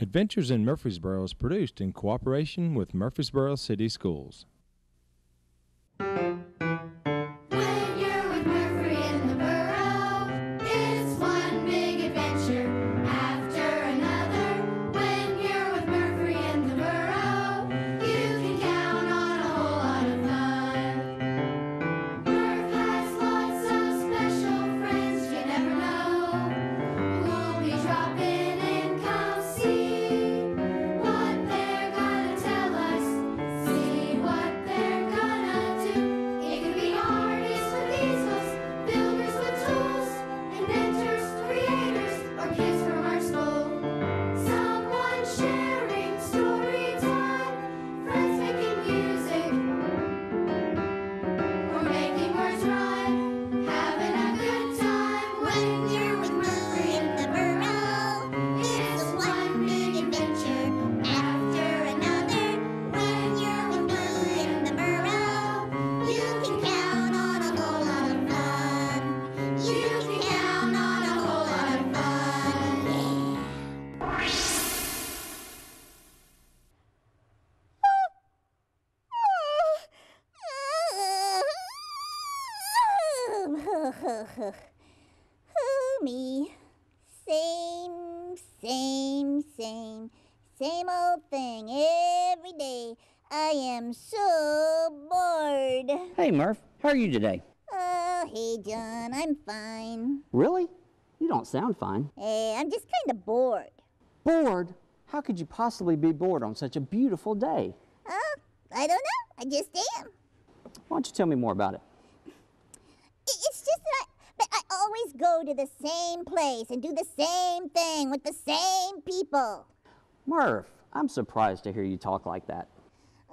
Adventures in Murfreesboro is produced in cooperation with Murfreesboro City Schools. Are you today? Oh, hey, John, I'm fine. Really? You don't sound fine. Hey, I'm just kind of bored. Bored? How could you possibly be bored on such a beautiful day? Oh, I don't know. I just am. Why don't you tell me more about it? It's just that I, I always go to the same place and do the same thing with the same people. Murph, I'm surprised to hear you talk like that.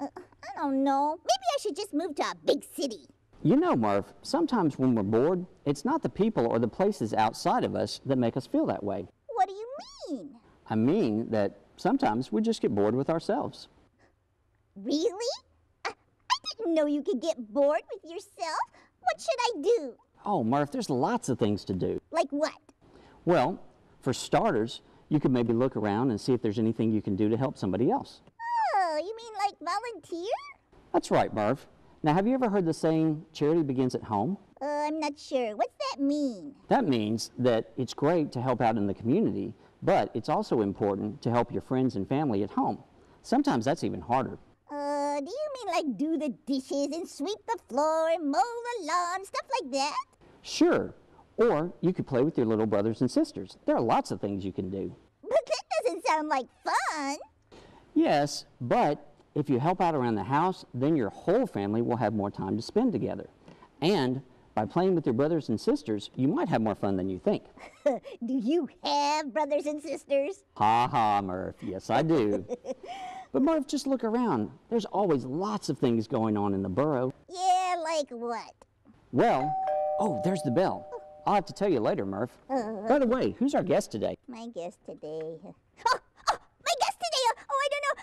Uh, I don't know. Maybe I should just move to a big city. You know, Murph, sometimes when we're bored, it's not the people or the places outside of us that make us feel that way. What do you mean? I mean that sometimes we just get bored with ourselves. Really? I, I didn't know you could get bored with yourself. What should I do? Oh, Murph, there's lots of things to do. Like what? Well, for starters, you could maybe look around and see if there's anything you can do to help somebody else. Oh, you mean like volunteer? That's right, Murph. Now, have you ever heard the saying, charity begins at home? Uh, I'm not sure. What's that mean? That means that it's great to help out in the community, but it's also important to help your friends and family at home. Sometimes that's even harder. Uh, do you mean like do the dishes and sweep the floor and mow the lawn, stuff like that? Sure. Or you could play with your little brothers and sisters. There are lots of things you can do. But that doesn't sound like fun. Yes, but if you help out around the house, then your whole family will have more time to spend together. And by playing with your brothers and sisters, you might have more fun than you think. do you have brothers and sisters? Ha ha, Murph. Yes, I do. but Murph, just look around. There's always lots of things going on in the burrow. Yeah, like what? Well, oh, there's the bell. I'll have to tell you later, Murph. Uh-huh. By the way, who's our guest today? My guest today. Oh, oh, my guest today. Oh, oh, I don't know.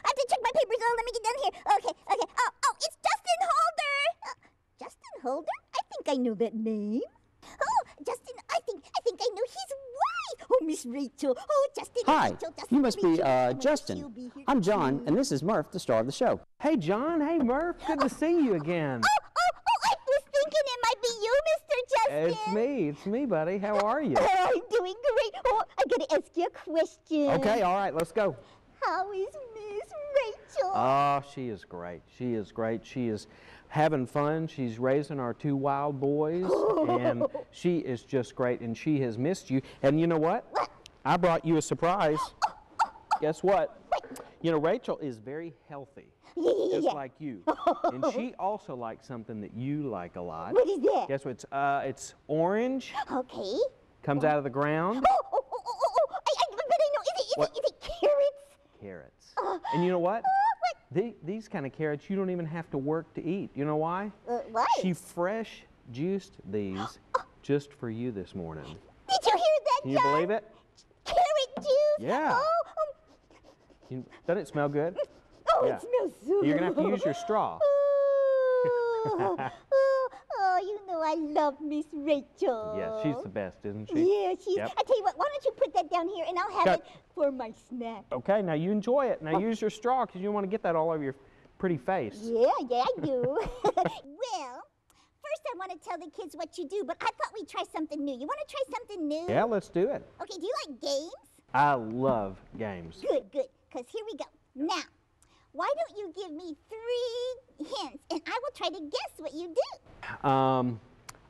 I have to check my papers. Oh, let me get down here. Okay, okay. Oh, oh, it's Justin Holder. Uh, Justin Holder? I think I know that name. Oh, Justin, I think I think I know his wife. Oh, Miss Rachel. Oh, Justin. Hi, Rachel, Justin, you must be uh, Justin. be I'm John, too. and this is Murph, the star of the show. Hey, John. Hey, Murph. Good to see you again. Oh, oh, oh, I was thinking it might be you, Mr. Justin. It's me. It's me, buddy. How are you? Oh, I'm doing great. Oh, I gotta ask you a question. Okay, all right, let's go. How is Miss Rachel? Oh, she is great. She is great. She is having fun. She's raising our two wild boys, and she is just great. And she has missed you. And you know what? I brought you a surprise. Guess what? You know, Rachel is very healthy, yeah, yeah, just yeah. like you. And she also likes something that you like a lot. What is that? Guess what? It's, uh, it's orange, Okay. comes out of the ground. Oh, oh, oh, oh, oh, oh. I, I, but I know. Is it, is What? it, is it carrots? And you know what? The, these kind of carrots you don't even have to work to eat. You know why? Uh, why? She fresh juiced these just for you this morning. Did you hear that, Can you John? believe it? Carrot juice? Yeah. Oh, um, You, doesn't it smell good? oh Yeah. it smells so You're gonna have to use your straw. Oh, oh, oh, you know I love Miss Rachel. Yes, she's the best, isn't she? Yeah, she's. Yep. I tell you what, why don't you put that down here and I'll have Got- it for my snack. Okay, now you enjoy it. Now use your straw because you want to get that all over your pretty face. Yeah, yeah, I do. well, first I want to tell the kids what you do, but I thought we'd try something new. You want to try something new? Yeah, let's do it. Okay, do you like games? I love games. Good, good, because here we go. Now, why don't you give me three hints and I will try to guess what you do? Um,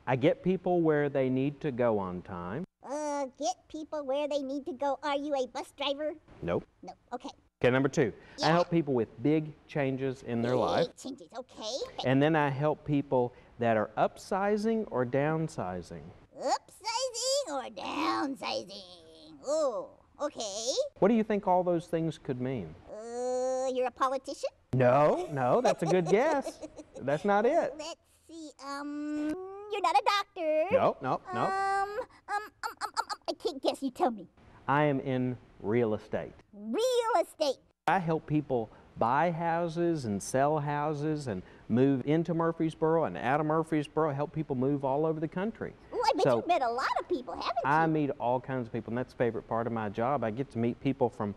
I get people where they need to go on time. Uh, get people where they need to go. Are you a bus driver? Nope. No. Okay. Okay, number two, I help people with big changes in their life. Big Changes. Okay. And then I help people that are upsizing or downsizing. Upsizing or downsizing? Oh, okay. What do you think all those things could mean? Uh, you're a politician? No, no, that's a good guess. That's not it. Let's see. Um, you're not a doctor. No, no, no. Um, um, um, um, um, um, I can't guess. You tell me. I am in real estate. Real estate. I help people buy houses and sell houses and move into Murfreesboro and out of Murfreesboro, help people move all over the country. Oh, I bet So- you've met a lot of people, haven't you? I meet all kinds of people, and that's the favorite part of my job. I get to meet people from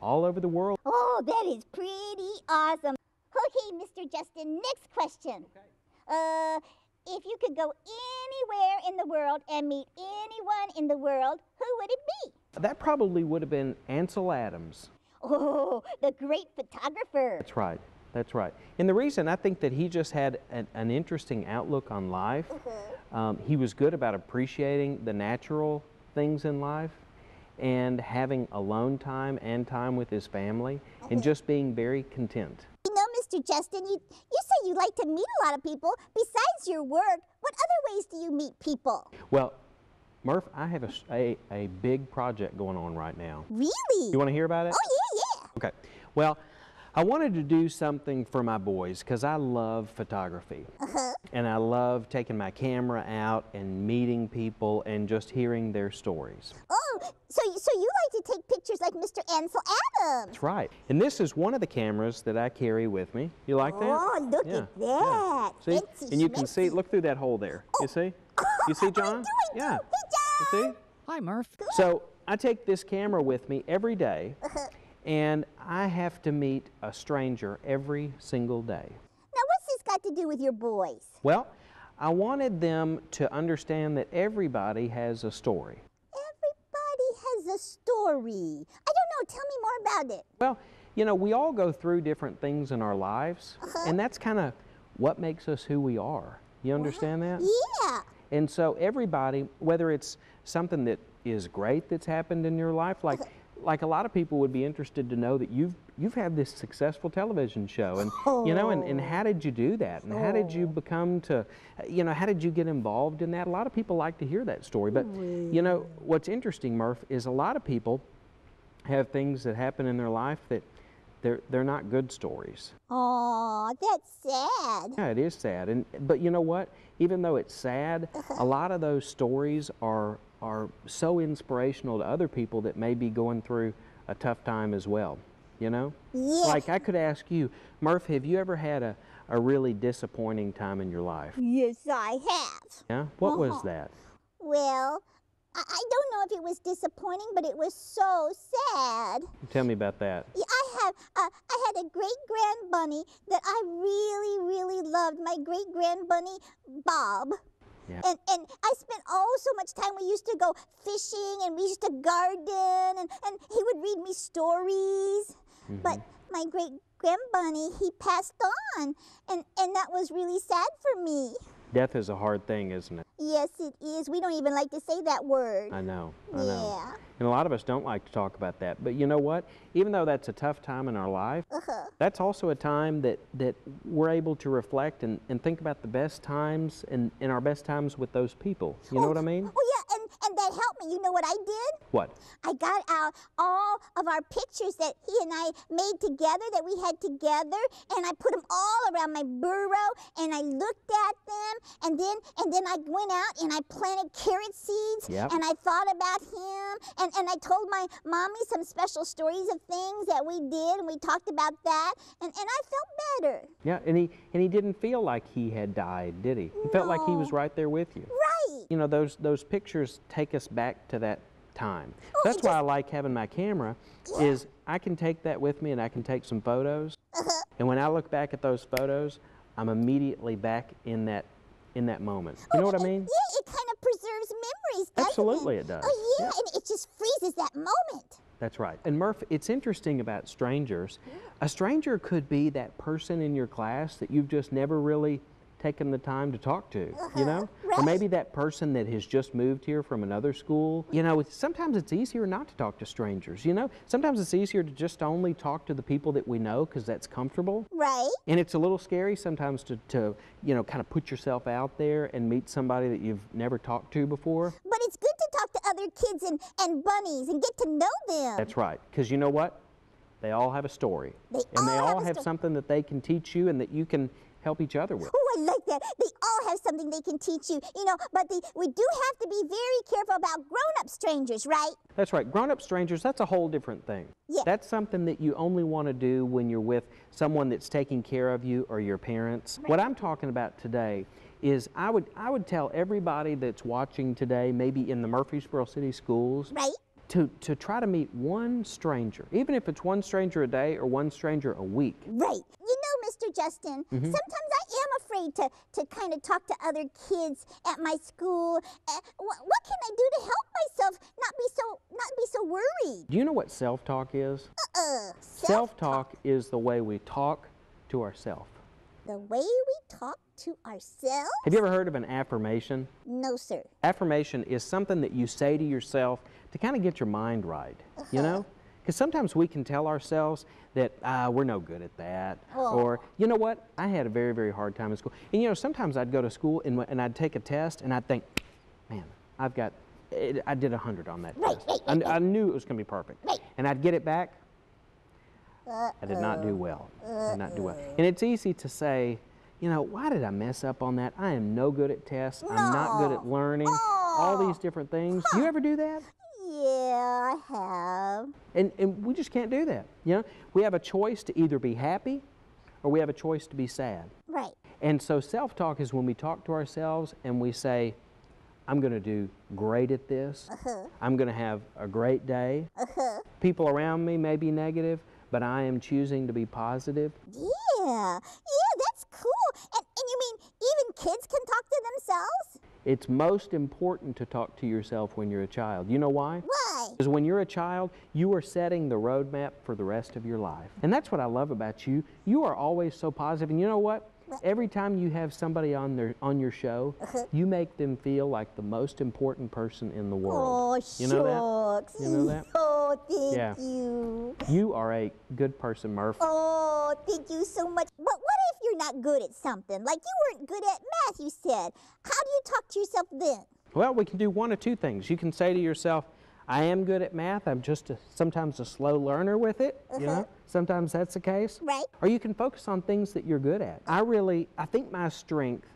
all over the world. Oh, that is pretty awesome. Okay, Mr. Justin, next question. Okay. Uh, if you could go anywhere in the world and meet anyone in the world, who would it be? That probably would have been Ansel Adams. Oh, the great photographer. That's right. That's right. And the reason I think that he just had an, an interesting outlook on life, um, he was good about appreciating the natural things in life and having alone time and time with his family and just being very content. You know, Mr. Justin, you, you you like to meet a lot of people. Besides your work, what other ways do you meet people? Well, Murph, I have a a big project going on right now. Really? You want to hear about it? oh, yeah, yeah. Okay. Well, I wanted to do something for my boys because I love photography. Uh -huh. And I love taking my camera out and meeting people and just hearing their stories. Oh, so, so you like to take pictures like Mr. Ansel Adams? That's right. And this is one of the cameras that I carry with me. You like that? Oh, look Yeah, at yeah. that. See? Fancy and you can see, look through that hole there. Oh, you see? Oh, you see, John? I do, I do. Yeah. Hey, You see? Hi, Murph. So I take this camera with me every day, uh-huh. and I have to meet a stranger every single day. Now, what's this got to do with your boys? Well, I wanted them to understand that everybody has a story. A story. I don't know. Tell me more about it. Well, you know, we all go through different things in our lives, uh-huh. and that's kind of what makes us who we are. You understand that? Yeah. And so everybody, whether it's something that is great that's happened in your life, like uh-huh. like a lot of people would be interested to know that you've you've had this successful television show and you know and, and oh. how did you do that? And how did you oh. become to you know how did you get involved in that? A lot of people like to hear that story but you know what's interesting murph is a lot of people have things that happen in their life that they're they're not good stories. Aw, that's sad. yeah, it is sad, and but you know what? Even though it's sad, uh-huh. a lot of those stories are are so inspirational to other people that may be going through a tough time as well. You know, like I could ask you, Murph, have you ever had a, a really disappointing time in your life? Yes, I have. Yeah, what was Uh-huh. that? Well, I, I don't know if it was disappointing, but it was so sad. Tell me about that. Yeah, I have. Uh, I had a great grand bunny that I really, really loved. My great grand bunny, Bob. Yeah. And and I spent oh so much time. We used to go fishing and we used to garden and, and he would read me stories. But my great grandbunny, he passed on, and and that was really sad for me. Death is a hard thing, isn't it? Yes, it is. We don't even like to say that word. I know. I know. Yeah. And a lot of us don't like to talk about that. But you know what? Even though that's a tough time in our life, Uh-huh. that's also a time that, that we're able to reflect and, and think about the best times and, and our best times with those people. You know what I mean? Oh yeah, and and that helped me. You know what I did? What? I got out all of our pictures that he and I made together, that we had together, and I put them all around my burrow, and I looked at them, and then and then I went out and I planted carrot seeds, Yep. and I thought about him, and, and I told my mommy some special stories of things that we did, and we talked about that, and, and I felt better. Yeah, and he and he didn't feel like he had died, did he? He felt like he was right there with you. Right. You know, those those pictures take us back to that time. Oh, That's why I like having my camera is I can take that with me and I can take some photos. Uh-huh. And when I look back at those photos, I'm immediately back in that in that moment. You know what I It- mean? Yeah, it kind of preserves memories, Absolutely it? it does. Oh, yeah, Yeah. and it just freezes that moment. That's right. And Murph, it's interesting about strangers. A stranger could be that person in your class that you've just never really taken the time to talk to, you uh-huh. know? Or maybe that person that has just moved here from another school. You know, it's, sometimes it's easier not to talk to strangers, you know? Sometimes it's easier to just only talk to the people that we know because that's comfortable. Right? And it's a little scary sometimes to, to, you know, kind of put yourself out there and meet somebody that you've never talked to before. But it's good to talk to other kids and, and bunnies and get to know them. That's right. Because you know what? They all have a story. They and they all have have something that they can teach you and that you can help each other with. Oh, I like that. They all have something they can teach you, you know. But the, we do have to be very careful about grown-up strangers, right? That's right. Grown up strangers, that's a whole different thing. Yeah. That's something that you only want to do when you're with someone that's taking care of you or your parents. Right. What I'm talking about today is I would I would tell everybody that's watching today, maybe in the Murfreesboro City schools, Right? to, to try to meet one stranger, even if it's one stranger a day or one stranger a week. Right. You know, Mr. Justin, Mm-hmm. sometimes I am afraid to, to kind of talk to other kids at my school. Uh, what, what can I do to help myself not be so not be so worried? Do you know what self-talk is? Uh, Self-talk is the way we talk to ourselves. The way we talk to ourselves? Have you ever heard of an affirmation? No, sir. Affirmation is something that you say to yourself to kind of get your mind right, you know? Because sometimes we can tell ourselves that ah, we're no good at that, or you know what, I had a very, very hard time in school. And you know, sometimes I'd go to school and, and I'd take a test and I'd think, man, I've got, it, I did 100 on that Right, test. right, I, I knew it was going to be perfect. Right. And I'd get it back, I did not do well. I did not do well. And it's easy to say, you know, why did I mess up on that? I am no good at tests. I'm not good at learning. All these different things. You ever do that? Yeah, I have. And, and we just can't do that. You know, we have a choice to either be happy or we have a choice to be sad. Right. And so self talk is when we talk to ourselves and we say, I'm going to do great at this. Uh-huh. I'm going to have a great day. Uh-huh. People around me may be negative, but I am choosing to be positive. Yeah. Yeah, that's cool. And, and you mean even kids can talk to themselves? It's most important to talk to yourself when you're a child. You know why? Why? Because when you're a child, you are setting the roadmap for the rest of your life. And that's what I love about you. You are always so positive. And you know what? Every time you have somebody on their on your show, uh-huh. you make them feel like the most important person in the world. Oh, you know that? You know that? Oh, thank Yeah. you. You are a good person, Murph. Oh, thank you so much. But what if you're not good at something? Like you weren't good at math, you said. How do you talk to yourself then? Well, we can do one of two things. You can say to yourself, I am good at math. I'm just a, sometimes a slow learner with it. You know, sometimes that's the case. Right. Or you can focus on things that you're good at. I really, I think my strength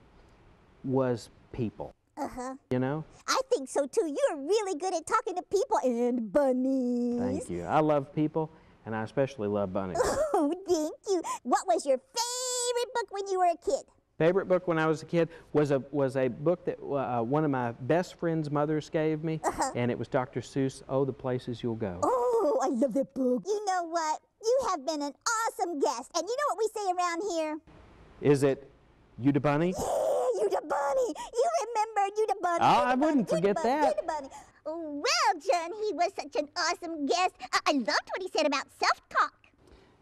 was people. Uh huh. You know, I think so too. You're really good at talking to people and bunnies. thank you. I love people, and I especially love bunnies. Oh, thank you. What was your favorite book when you were a kid? Favorite book when I was a kid was a was a book that uh, one of my best friend's mothers gave me, and it was Dr. Seuss. Oh, the places you'll go. Oh, I love that book. You know what? You have been an awesome guest. And you know what we say around here? Is it you the bunny? Yeah, you the bunny. You remember you the bunny. Oh, I bunny, wouldn't the forget bunny, that. You the bunny. Well, John, he was such an awesome guest. I, I loved what he said about self-talk.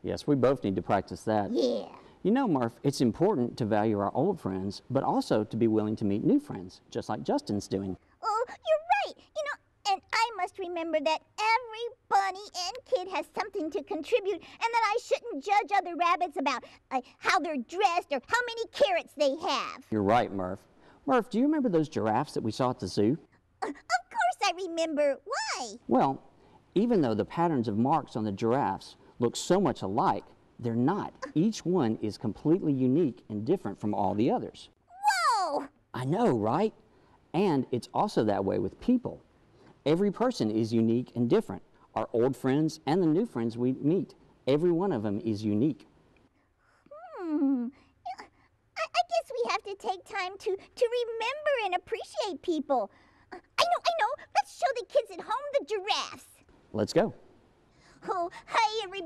Yes, we both need to practice that. Yeah. You know, Murph, it's important to value our old friends, but also to be willing to meet new friends, just like Justin's doing. Oh, you're right. You know, and I must remember that every bunny and kid has something to contribute, and that I shouldn't judge other rabbits about uh, how they're dressed or how many carrots they have. You're right, Murph. Murph, do you remember those giraffes that we saw at the zoo? Uh, of course I remember. Why? Well, even though the patterns of marks on the giraffes look so much alike, they're not. Each one is completely unique and different from all the others. Whoa! I know, right? And it's also that way with people. Every person is unique and different. Our old friends and the new friends we meet, every one of them is unique. Hmm. I, I guess we have to take time to, to remember and appreciate people. I know, I know. Let's show the kids at home the giraffes. Let's go. Oh, hi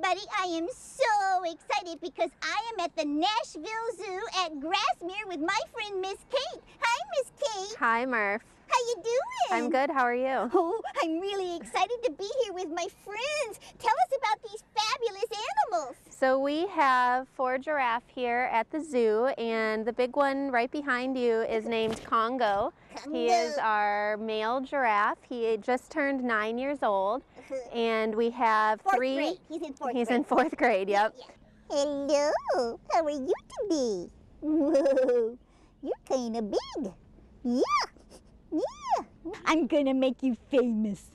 everybody. I am so excited because I am at the Nashville Zoo at Grassmere with my friend Miss Kate. Hi, Miss Kate. Hi, Murph. You doing? I'm good. How are you? Oh, I'm really excited to be here with my friends. Tell us about these fabulous animals. So we have four giraffe here at the zoo, and the big one right behind you is named Congo. He is our male giraffe. He just turned nine years old, uh-huh. and we have Fourth three. grade. He's in fourth He's grade. in fourth grade. Yep. Hello. How are you today? Whoa, you're kind of big. Yeah. Yeah. I'm gonna make you famous.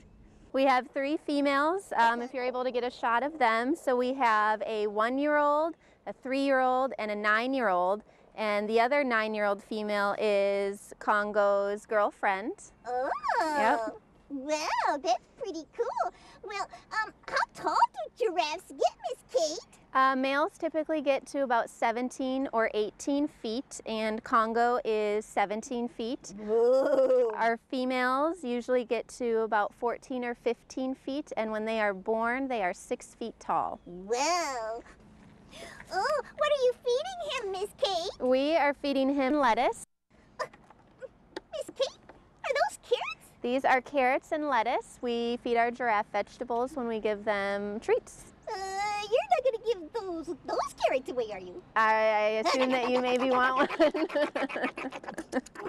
We have three females, um, if you're able to get a shot of them. So we have a one year old, a three year old, and a nine year old. And the other nine year old female is Congo's girlfriend. Oh. Yep. Wow, that's pretty cool. Well, um, how tall do giraffes get, Miss Kate? Uh, males typically get to about 17 or 18 feet, and Congo is 17 feet. Whoa. Our females usually get to about 14 or 15 feet, and when they are born, they are six feet tall. Wow. Oh, what are you feeding him, Miss Kate? We are feeding him lettuce. Miss Kate, are those carrots? These are carrots and lettuce. We feed our giraffe vegetables when we give them treats. Uh, you're not gonna give those those carrots away, are you? I, I assume that you maybe want one.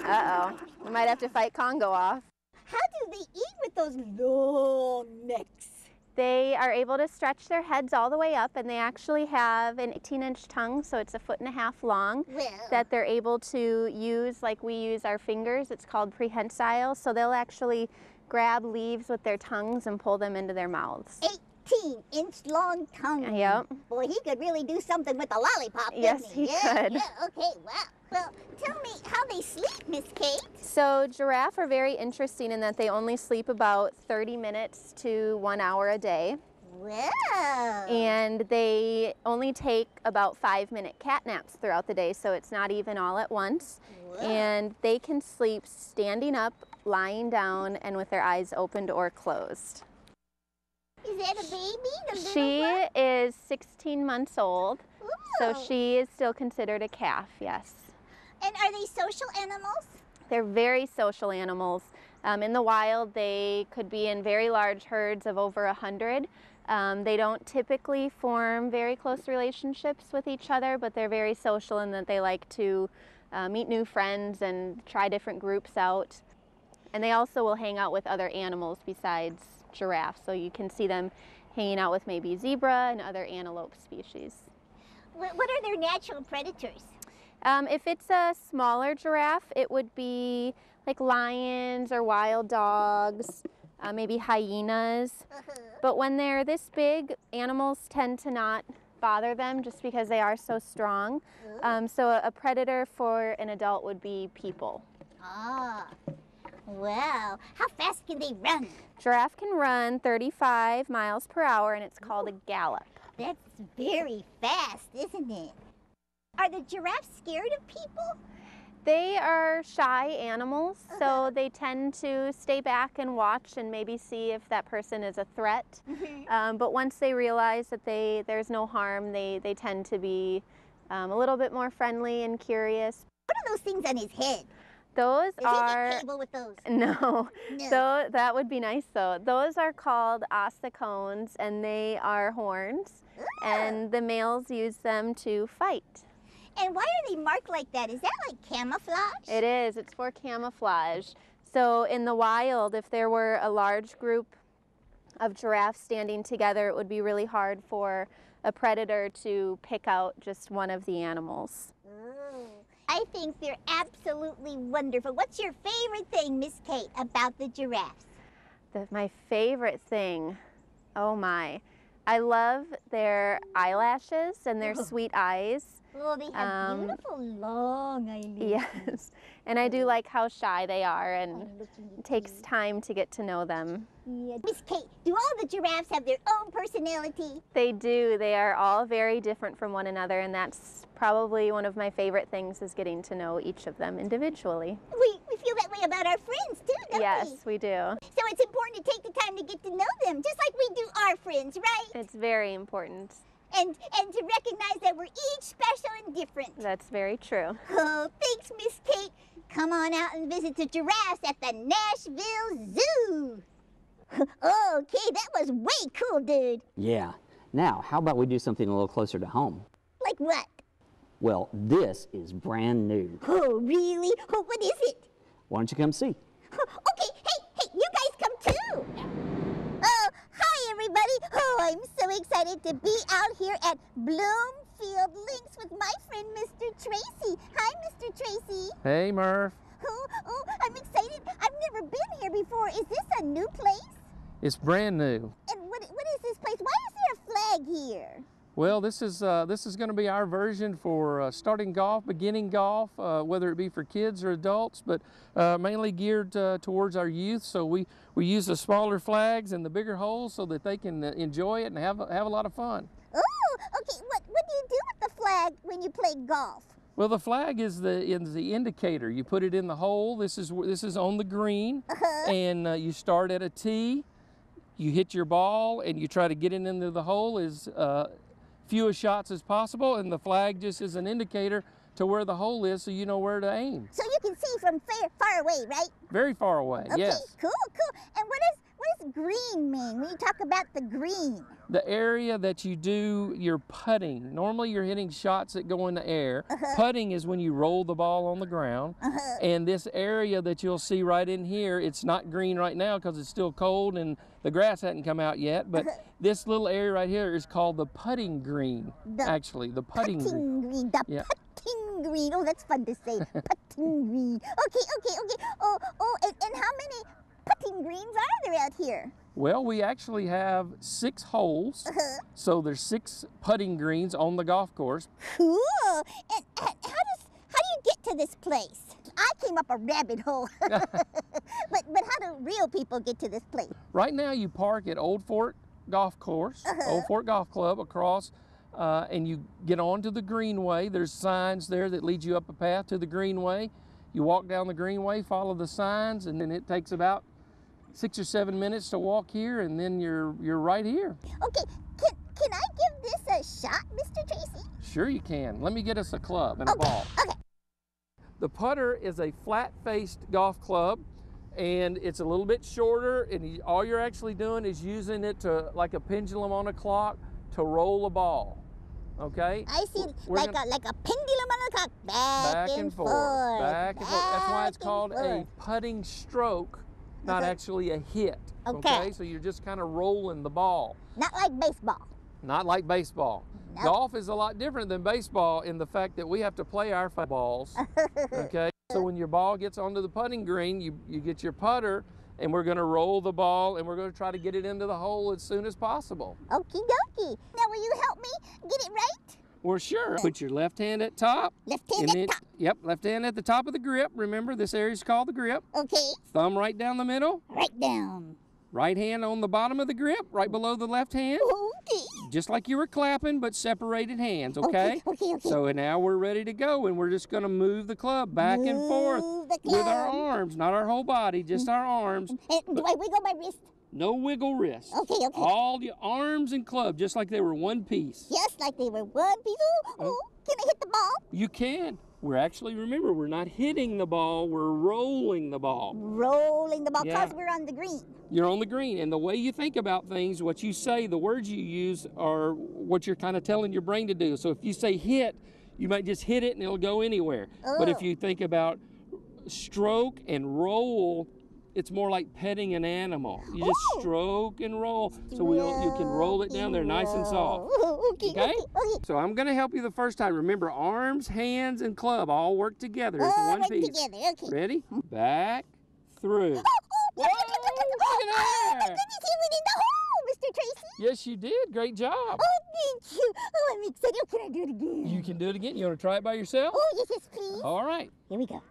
uh oh. We might have to fight Congo off. How do they eat with those long necks? They are able to stretch their heads all the way up, and they actually have an 18 inch tongue, so it's a foot and a half long, that they're able to use like we use our fingers. It's called prehensile, so they'll actually grab leaves with their tongues and pull them into their mouths. 18 inch long tongue. Yep. Boy, he could really do something with a lollipop, Yes, he yeah, could. Yeah, okay, wow. Well, tell me how they sleep, Miss Kate. So, giraffe are very interesting in that they only sleep about 30 minutes to one hour a day. Wow. and they only take about five minute cat naps throughout the day, so it's not even all at once. Wow. And they can sleep standing up, lying down, and with their eyes opened or closed. Is that a baby? She one? is 16 months old, so she is still considered a calf, yes. And are they social animals? They're very social animals. Um, in the wild, they could be in very large herds of over 100. Um, they don't typically form very close relationships with each other, but they're very social in that they like to uh, meet new friends and try different groups out. And they also will hang out with other animals besides giraffes, so you can see them hanging out with maybe zebra and other antelope species. What, what are their natural predators? Um, if it's a smaller giraffe, it would be like lions or wild dogs, uh, maybe hyenas. But when they're this big, animals tend to not bother them just because they are so strong. Um, so a, a predator for an adult would be people. Ah. Wow. How fast can they run? Giraffe can run 35 miles per hour and it's called a gallop. That's very fast, isn't it? Are the giraffes scared of people? They are shy animals, so they tend to stay back and watch and maybe see if that person is a threat. Um, but once they realize that they there's no harm, they, they tend to be um, a little bit more friendly and curious. What are those things on his head? Those Does are get cable with those? no, No. so that would be nice though. Those are called ossicones, and they are horns, and the males use them to fight. And why are they marked like that? Is that like camouflage? It is. It's for camouflage. So in the wild, if there were a large group of giraffes standing together, it would be really hard for a predator to pick out just one of the animals. Ooh. I think they're absolutely wonderful. What's your favorite thing, Miss Kate, about the giraffes? The, my favorite thing, oh my. I love their eyelashes and their sweet eyes. Oh, they have Um, beautiful long eyelids. Yes. And I do like how shy they are Oh, and it takes time to get to know them. Yeah. Miss Kate, do all the giraffes have their own personality? They do. They are all very different from one another, and that's probably one of my favorite things is getting to know each of them individually. We, we feel that way about our friends too, don't Yes, we? we do. So it's important to take the time to get to know them, just like we do our friends, right? It's very important. And and to recognize that we're each special and different. That's very true. Oh, thanks, Miss Kate. Come on out and visit the giraffes at the Nashville Zoo. okay, that was way cool, dude. Yeah. Now, how about we do something a little closer to home? Like what? Well, this is brand new. Oh, really? Oh, what is it? Why don't you come see? Okay, hey, hey, you guys come too. Oh, everybody. Oh, I'm so excited to be out here at Bloomfield Links with my friend Mr. Tracy. Hi, Mr. Tracy. Hey, Murph. Oh, oh, I'm excited. I've never been here before. Is this a new place? It's brand new. And what, what is this place? Why is there a flag here? Well, this is uh, this is going to be our version for uh, starting golf, beginning golf, uh, whether it be for kids or adults, but uh, mainly geared uh, towards our youth. So we, we use the smaller flags and the bigger holes so that they can uh, enjoy it and have a- have a lot of fun. Oh, okay. What, what do you do with the flag when you play golf? Well, the flag is the is the indicator. You put it in the hole. This is this is on the green, and uh, you start at a tee. You hit your ball, and you try to get it into the hole as few as shots as possible. And the flag just is an indicator to where the hole is, so you know where to aim. So you can see from far, far away, right? Very far away. Okay, Yes. cool, cool. And what is what does green mean when you talk about the green? the area that you do your putting. Normally, you're hitting shots that go in the air. Uh-huh. Putting is when you roll the ball on the ground. Uh-huh. And this area that you'll see right in here, it's not green right now because it's still cold and the grass hadn't come out yet. But uh-huh. this little area right here is called the putting green. The actually, the putting, green. Green, the Yeah. putting green. Oh, that's fun to say. putting green. Okay, okay, okay. Oh, oh, and, and how many putting greens are there out here? Well, we actually have six holes. So there's six putting greens on the golf course. Cool. And, and how does how do you get to this place? I came up a rabbit hole. but but how do real people get to this place? Right now, you park at Old Fort Golf Course, Old Fort Golf Club across, uh, and you get onto the greenway. There's signs there that lead you up a path to the greenway. You walk down the greenway, follow the signs, and then it takes about six or seven minutes to walk here, and then you're you're right here. Okay, can can I give this a shot, Mr. Tracy? Sure, you can. Let me get us a club and a ball. okay. The putter is a flat-faced golf club, and it's a little bit shorter. And all you're actually doing is using it to, like a pendulum on a clock, to roll a ball. Okay. I see We're like gonna- a like a pendulum on a clock, back, back and, and forth, forth, back and forth. That's why it's called a putting stroke, not Okay. actually a hit. Okay. So you're just kind of rolling the ball. Not like baseball. Not like baseball. No. Golf is a lot different than baseball in the fact that we have to play our balls. okay. So when your ball gets onto the putting green, you, you get your putter, and we're going to roll the ball, and we're going to try to get it into the hole as soon as possible. Okie dokie. Now will you help me get it right? Well, sure. Put your left hand at top. Left hand at then, top. Yep, left hand at the top of the grip. Remember, this area is called the grip. Okay, Thumb right down the middle. right down. Right hand on the bottom of the grip, right below the left hand. Okay. Just like you were clapping, but separated hands, okay? Okay, okay, okay. So now we're ready to go, and we're just going to move the club back and forth with our arms, not our whole body, just mm. our arms. And do I wiggle my wrist? No wiggle wrist. Okay, okay. All the arms and club, just like they were one piece. Just like they were one piece. Ooh, uh, ooh. Can I hit the ball? You can. We're actually, remember, we're not hitting the ball, we're rolling the ball. Rolling the ball because Yeah. we're on the green. You're on the green, and the way you think about things, what you say, the words you use are what you're kind of telling your brain to do. So if you say hit, you might just hit it and it'll go anywhere. But if Oh. you think about stroke and roll, it's more like petting an animal. You just Oh. stroke and roll. So we'll, you can roll it down there nice and soft. Okay, okay. So I'm going to help you the first time. Remember, arms, hands, and club all work together as one right piece. together. Okay. Ready? Back, through. Whoa, look oh, my there. goodness, he went in the hole, Mr. Tracy. Yes, you did. Great job. Oh, thank you. Oh, I'm excited. Can I do it again? You can do it again. You want to try it by yourself? Oh, yes, yes, please. All right. Here we go.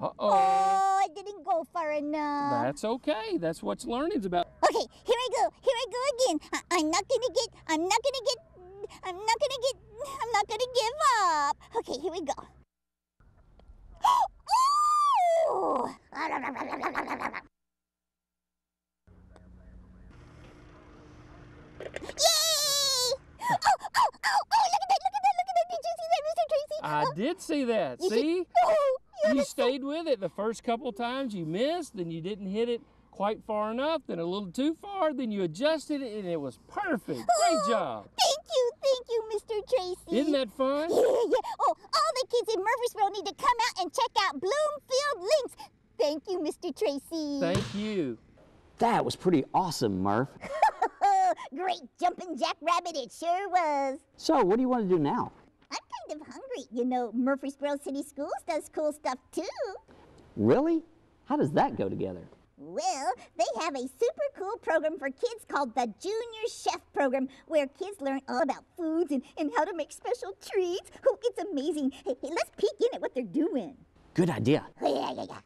Uh-oh. Oh, I didn't go far enough. That's okay. That's what learning's about. Okay, here I go. Here I go again. I- I'm not gonna get. I'm not gonna get. I'm not gonna get. I'm not gonna give up. Okay, here we go. Oh! Yay! Oh, oh, oh, oh, look at that, look at that, look at that. Did you see that, Mr. Tracy? I did see that. You See? Oh, yeah, You that's so- stayed with it the first couple times. You missed, then you didn't hit it quite far enough, then a little too far, then you adjusted it, and it was perfect. Oh, Great job. Thank you, thank you, Mr. Tracy. Isn't that fun? Yeah, yeah. Oh, all the kids in Murfreesboro need to come out and check out Bloomfield Links. Thank you, Mr. Tracy. Thank you. That was pretty awesome, Murph. Great jumping jackrabbit, it sure was. So, what do you want to do now? I'm kind of hungry. You know, Murfreesboro City Schools does cool stuff too. Really? How does that go together? Well, they have a super cool program for kids called the Junior Chef Program, where kids learn all about foods and, and how to make special treats. Oh, it's amazing. Hey, hey, let's peek in at what they're doing. Good idea. Oh, yeah, yeah, yeah.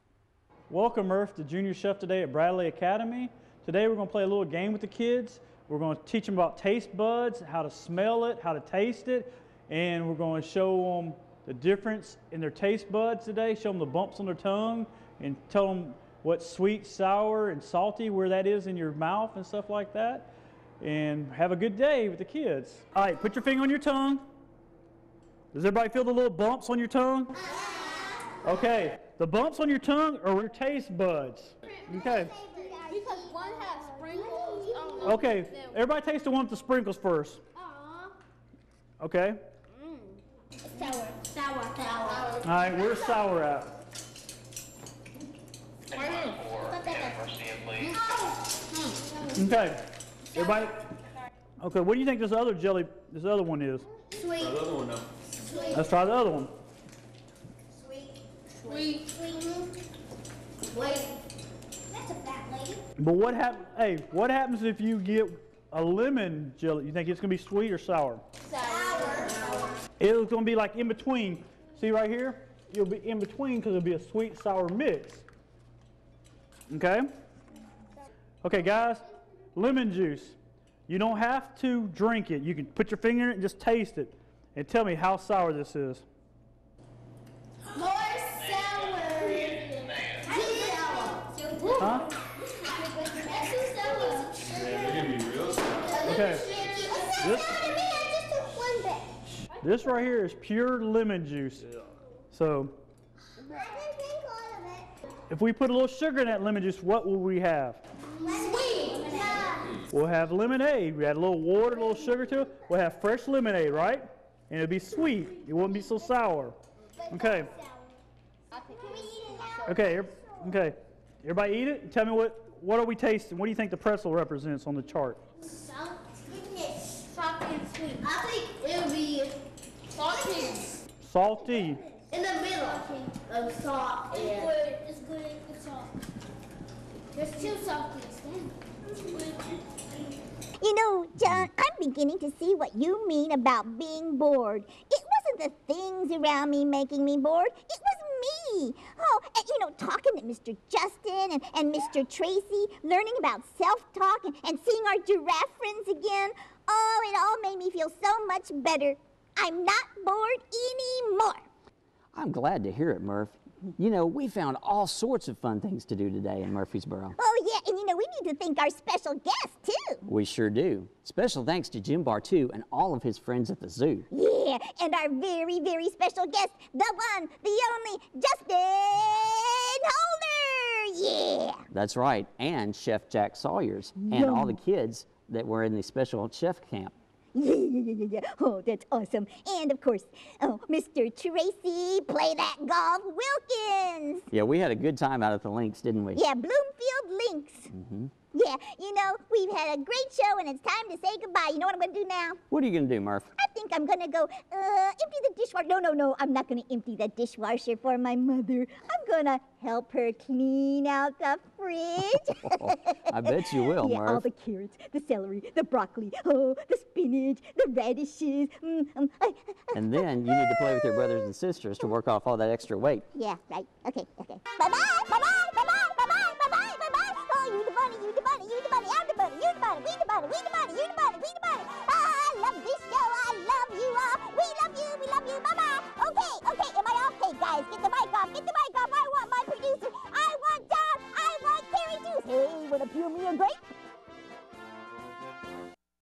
Welcome, Murph, to Junior Chef today at Bradley Academy. Today we're going to play a little game with the kids. We're going to teach them about taste buds, how to smell it, how to taste it, and we're going to show them the difference in their taste buds today, show them the bumps on their tongue, and tell them what's sweet, sour, and salty, where that is in your mouth and stuff like that. And have a good day with the kids. All right, put your finger on your tongue. Does everybody feel the little bumps on your tongue? Okay, the bumps on your tongue are your taste buds. Okay. Because one has Okay, everybody taste the one with the sprinkles first. Aw. Okay. Mm. Sour. Sour. Sour. All right, where's sour at? Mm. Okay. Everybody. Okay, what do you think this other jelly, this other one is? Sweet. Let's try the other one. Sweet. Sweet. Wait. That's a fat lady. But what hap- Hey, what happens if you get a lemon jelly? You think it's gonna be sweet or sour? Sour. It's gonna be like in between. See right here? You'll be in between because it'll be a sweet sour mix. Okay? Okay, guys, lemon juice. You don't have to drink it. You can put your finger in it and just taste it. And tell me how sour this is. More sour. Too sour. Huh? Too sour. Okay. This, I just took one bit. this right here is pure lemon juice. So I didn't drink all of it. if we put a little sugar in that lemon juice, what will we have? Sweet. We'll have lemonade. We add a little water, a little sugar to it. We'll have fresh lemonade, right? And it'll be sweet. It won't be so sour. Okay. Okay. Okay. Everybody eat it. Tell me what what are we tasting? What do you think the pretzel represents on the chart? Saltiness. Salty and sweet. I think it'll be salty. Salty. In the middle of salt and. It's good. It's good. It's salt. There's two salties. You know, John, I'm beginning to see what you mean about being bored. It wasn't the things around me making me bored. It was Oh, and you know, talking to Mr. Justin and, and Mr. Tracy, learning about self-talk and, and seeing our giraffe friends again. Oh, it all made me feel so much better. I'm not bored anymore. I'm glad to hear it, Murph. You know, we found all sorts of fun things to do today in Murfreesboro. Oh, yeah, and you know, we need to thank our special guest, too. We sure do. Special thanks to Jim Bartu and all of his friends at the zoo. Yeah, and our very, very special guest, the one, the only, Justin Holder! Yeah! That's right, and Chef Jack Sawyers and all the kids that were in the special chef camp. Yeah, yeah, yeah, yeah, yeah. Oh, that's awesome. And of course, oh, Mr. Tracy, play that golf Wilkins. Yeah, we had a good time out at the links, didn't we? Yeah, Bloomfield Links. Yeah, you know, we've had a great show and it's time to say goodbye. You know what I'm going to do now? What are you going to do, Murph? I think I'm going to go uh, empty the dishwasher. No, no, no. I'm not going to empty the dishwasher for my mother. I'm going to help her clean out the fridge. I bet you will, yeah, all the carrots, the celery, the broccoli, oh, the spinach, the radishes. Mm, um, And then you need to play with your brothers and sisters to work off all that extra weight. yeah, right. Okay, okay. Bye-bye, Bye bye, you the bunny, you the bunny, I'm the bunny, you the bunny, we the bunny, we the bunny, you the bunny, we the bunny. I love this show, I love you all. We love you, we love you, bye-bye. Okay, okay, am I off? Hey, guys, get the mic off, get the mic off. I want my producer. I want Don. I want Terry. Juice. Hey, wanna peel me a grape?